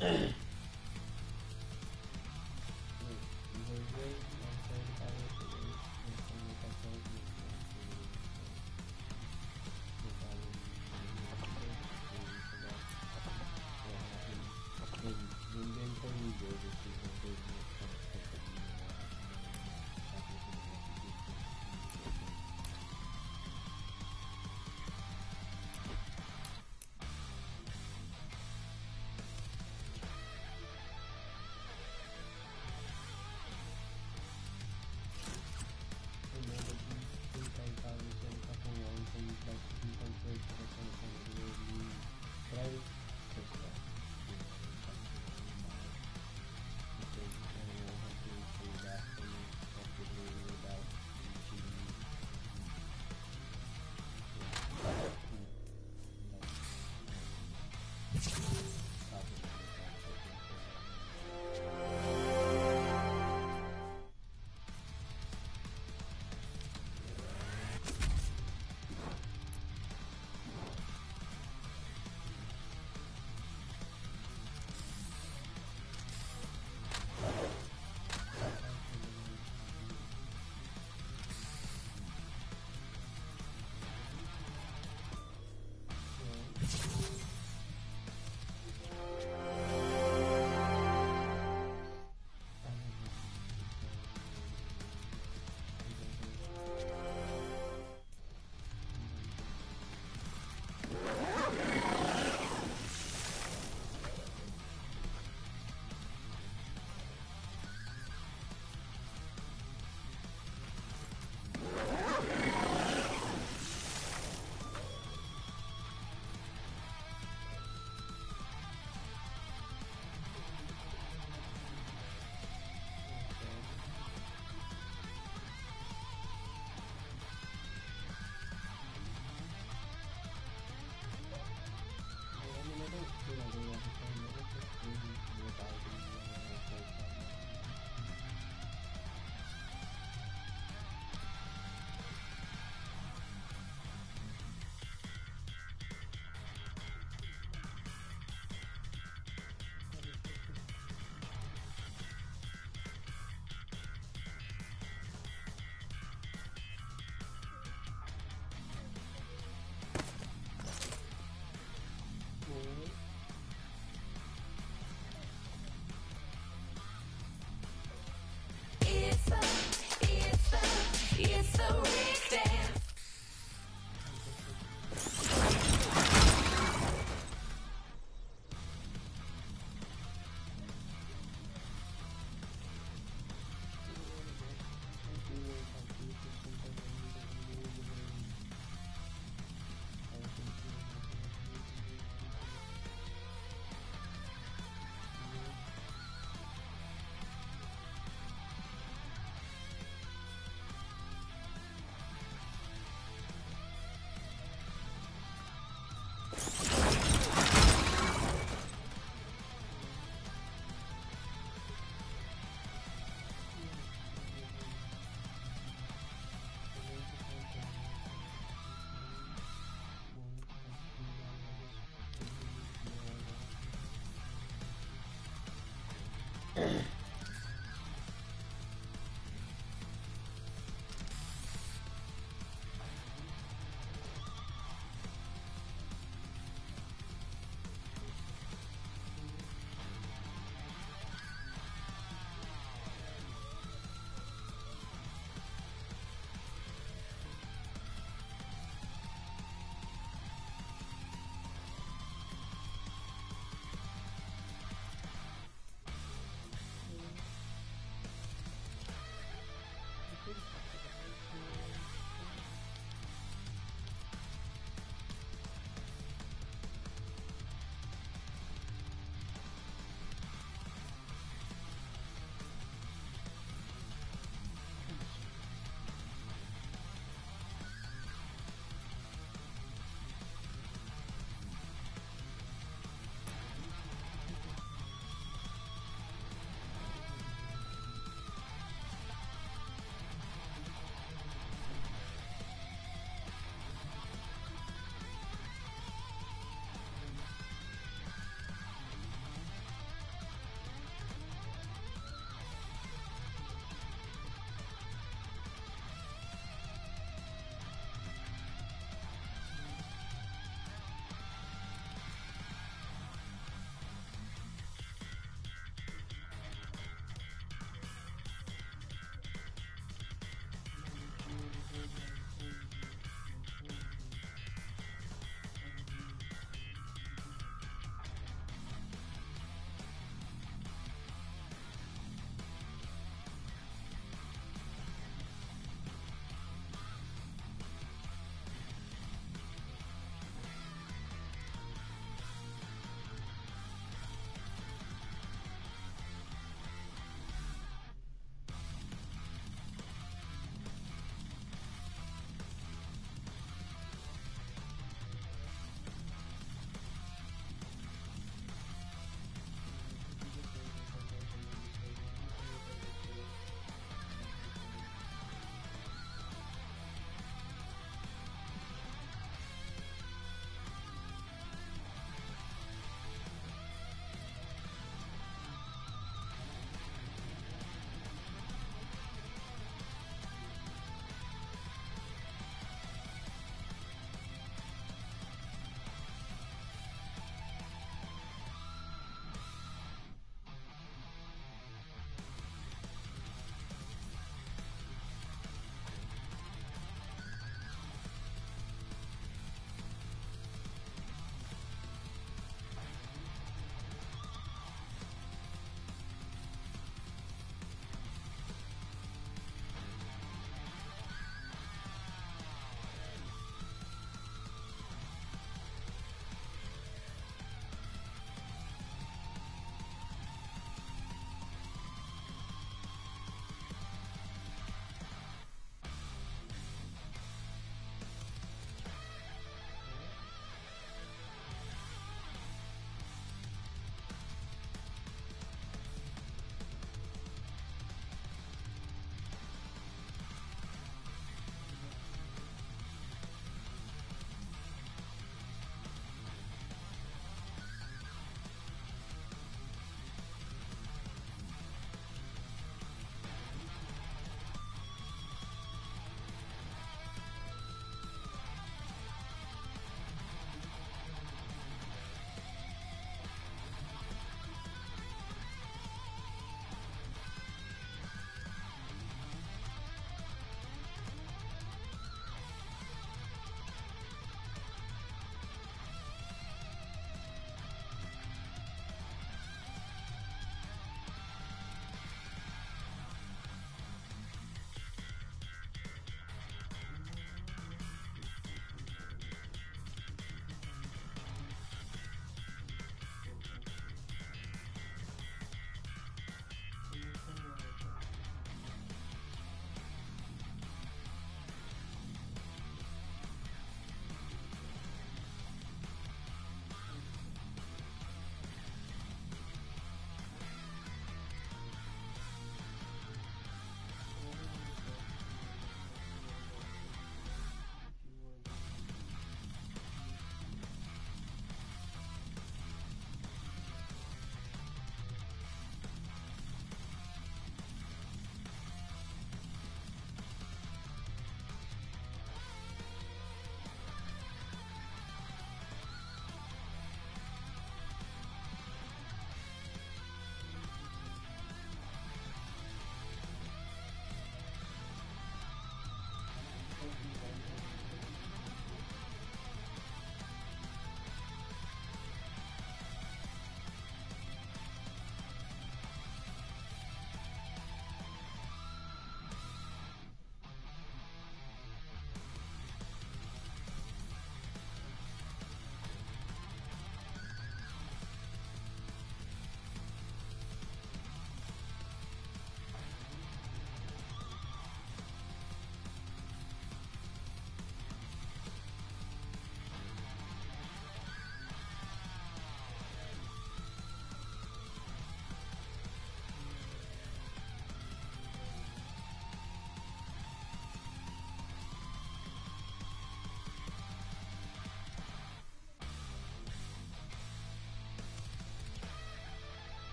Mm-hmm.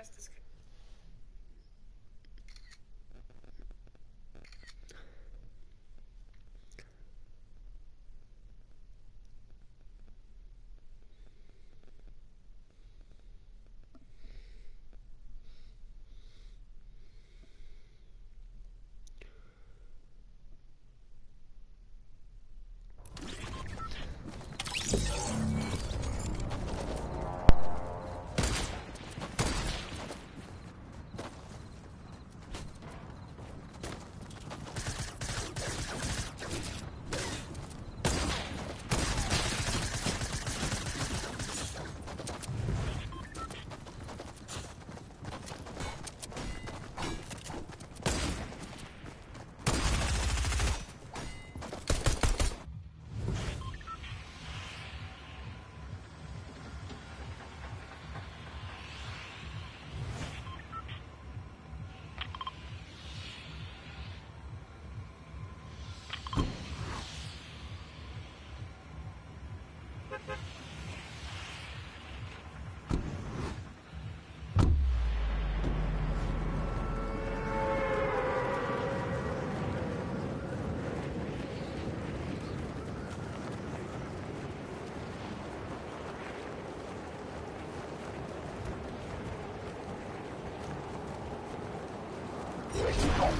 justice Let's go.